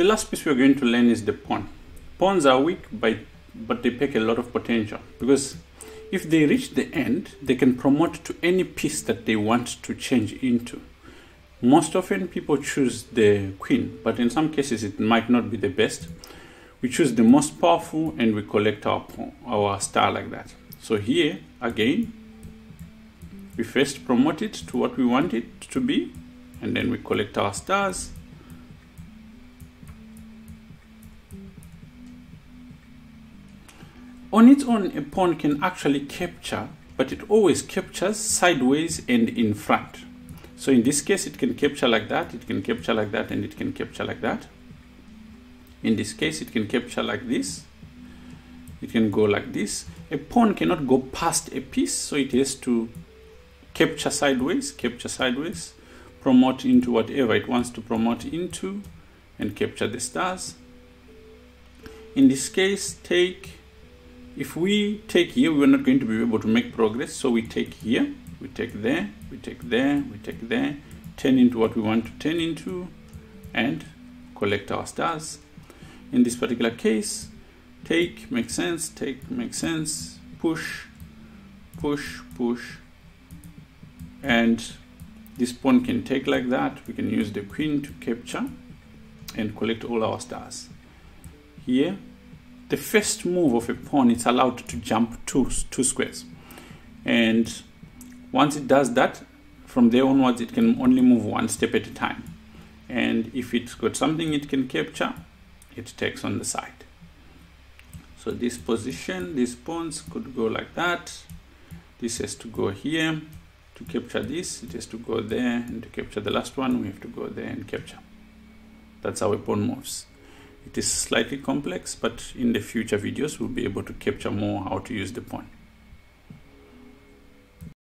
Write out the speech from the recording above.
The last piece we're going to learn is the pawn. Pawns are weak, but, but they pack a lot of potential because if they reach the end, they can promote to any piece that they want to change into. Most often people choose the queen, but in some cases it might not be the best. We choose the most powerful and we collect our, our star like that. So here, again, we first promote it to what we want it to be, and then we collect our stars. On its own, a pawn can actually capture, but it always captures sideways and in front. So in this case, it can capture like that, it can capture like that, and it can capture like that. In this case, it can capture like this. It can go like this. A pawn cannot go past a piece, so it has to capture sideways, capture sideways, promote into whatever it wants to promote into, and capture the stars. In this case, take, if we take here, we're not going to be able to make progress, so we take here, we take there, we take there, we take there, turn into what we want to turn into, and collect our stars. In this particular case, take makes sense, take makes sense, push, push, push, and this pawn can take like that. We can use the queen to capture and collect all our stars. Here, the first move of a pawn is allowed to jump two, two squares. And once it does that, from there onwards, it can only move one step at a time. And if it's got something it can capture, it takes on the side. So this position, these pawns could go like that. This has to go here. To capture this, it has to go there. And to capture the last one, we have to go there and capture. That's how a pawn moves. It is slightly complex, but in the future videos, we'll be able to capture more how to use the pawn.